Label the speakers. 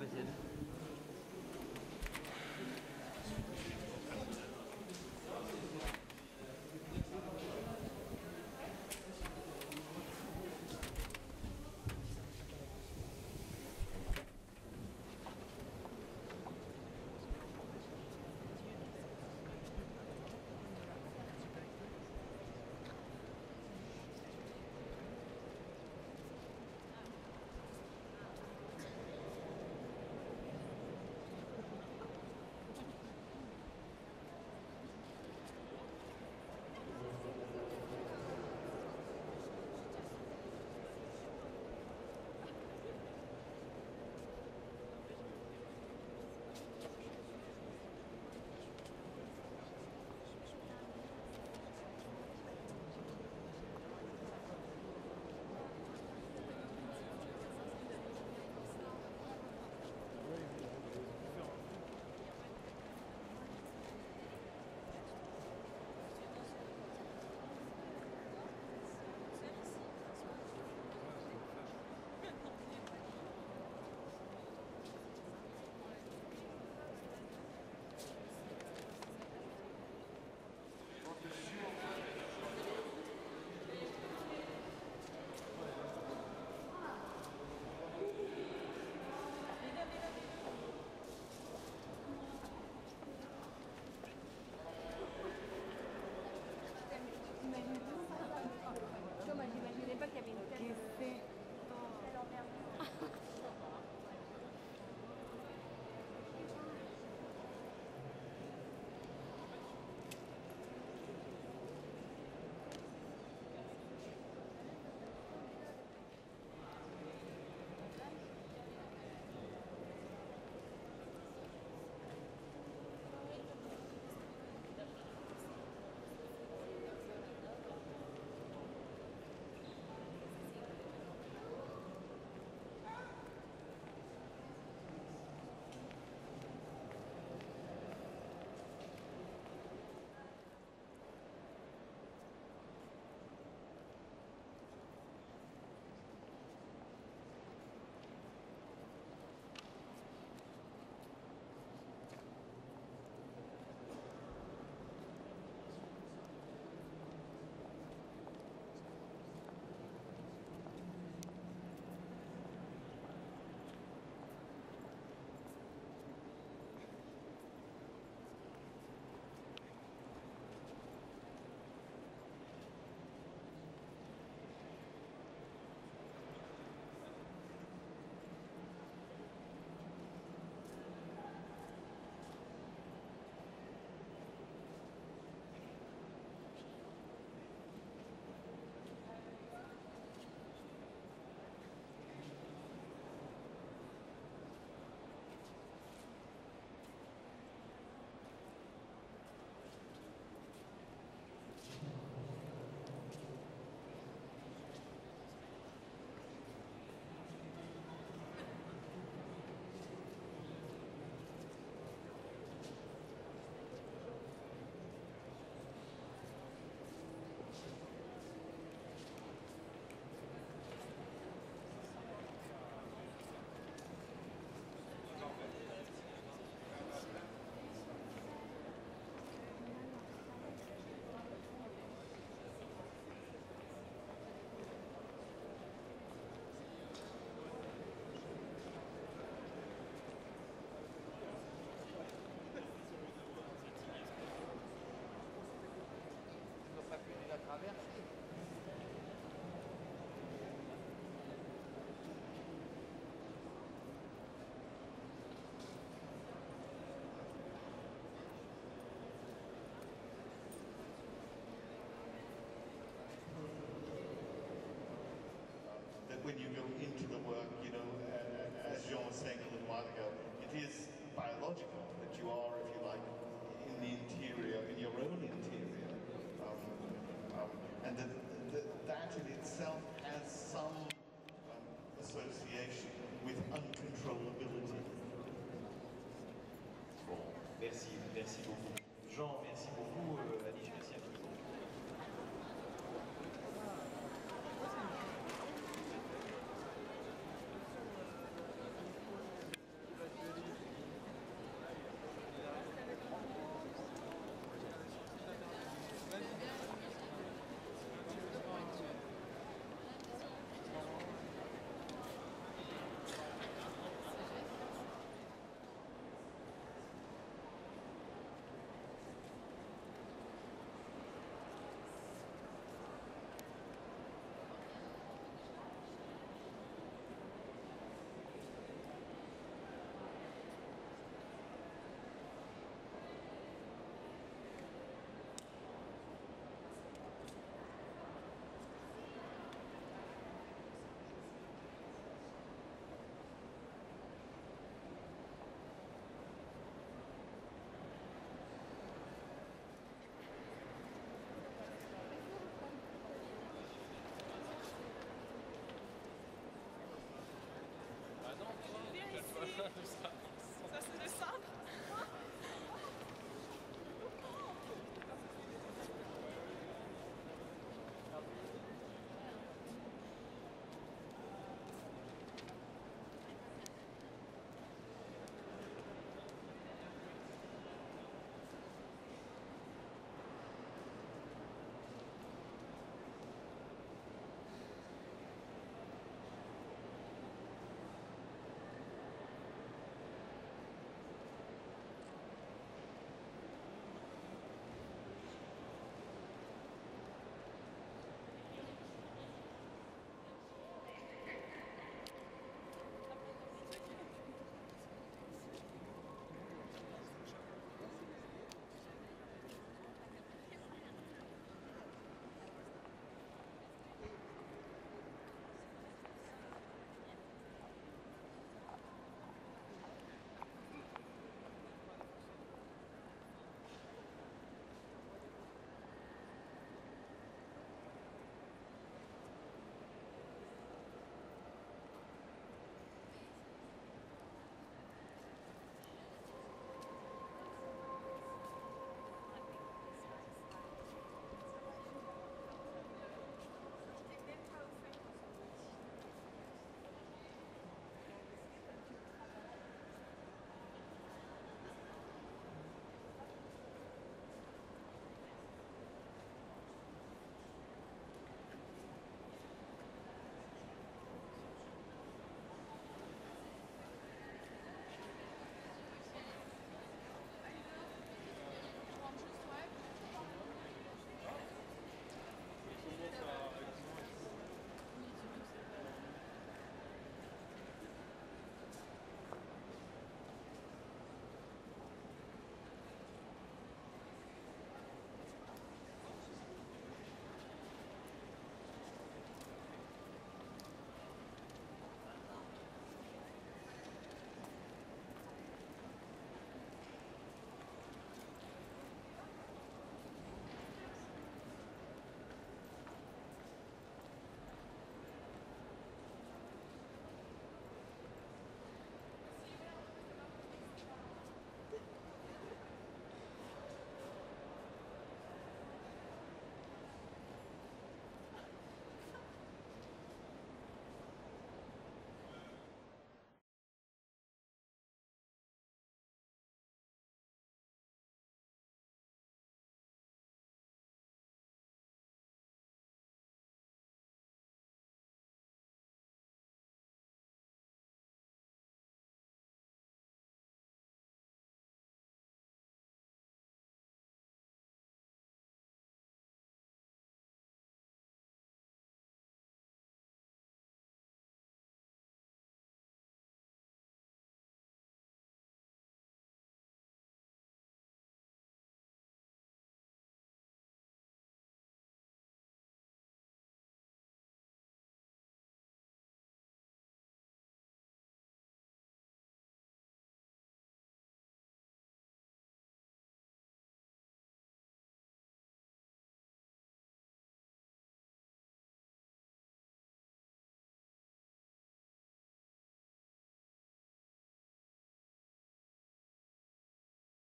Speaker 1: Wimbledon. When you go into the work, you know, as Jean was saying a little while ago, it is biological that you are, if you like, in the interior, in your own interior. Um, um, and that, that, that in itself has some um, association with uncontrollability.
Speaker 2: Bon, merci, beaucoup, Jean, merci beaucoup.